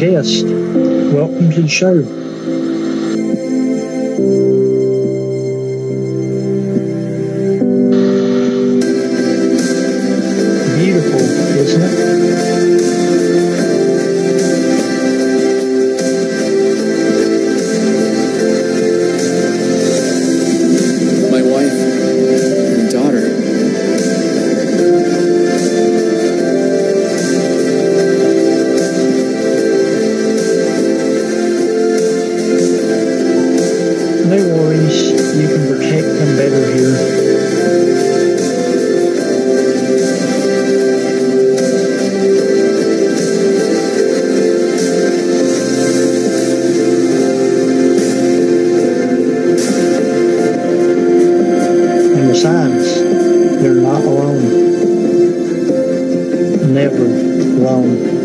guest. Welcome to the show. Beautiful, isn't it? No worries, you can protect them better here. And besides, they're not alone. Never alone.